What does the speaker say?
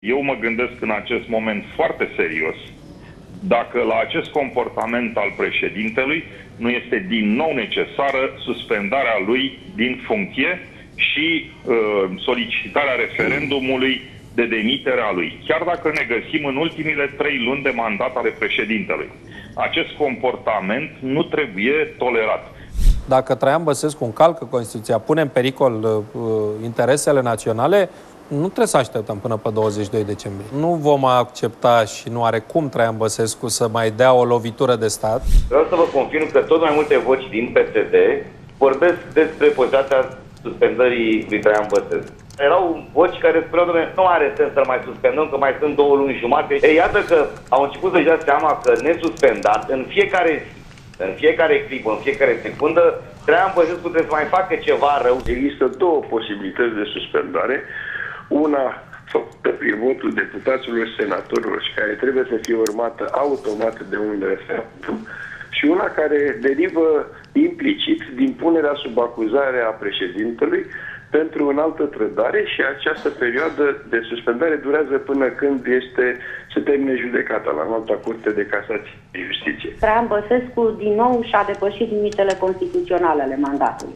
Eu mă gândesc în acest moment foarte serios dacă la acest comportament al președintelui nu este din nou necesară suspendarea lui din funcție și uh, solicitarea referendumului de demitere a lui, chiar dacă ne găsim în ultimile trei luni de mandat ale președintelui. Acest comportament nu trebuie tolerat. Dacă Traian Băsescu încalcă Constituția, pune în pericol uh, interesele naționale, nu trebuie să așteptăm până pe 22 decembrie. Nu vom accepta și nu are cum Traian Băsescu să mai dea o lovitură de stat. Vreau să vă confirm că tot mai multe voci din PSD vorbesc despre posibilitatea suspendării lui Traian Băsescu. Erau voci care spuneau, că nu are sens să mai suspendăm, că mai sunt două luni jumate. Ei, iată că au început să-și dea seama că nesuspendat, în fiecare zi, în fiecare clipă, în fiecare secundă, Traian Băsescu trebuie să mai facă ceva rău. Există două posibilități de suspendare. Una făcută prin votul deputaților senatorilor și care trebuie să fie urmată automat de un referendum și una care derivă implicit din punerea sub acuzare a președintelui pentru înaltă trădare și această perioadă de suspendare durează până când este se termine judecata la înalta curte de casație de justiție. Traian Băsescu din nou și-a depășit limitele constituționale ale mandatului.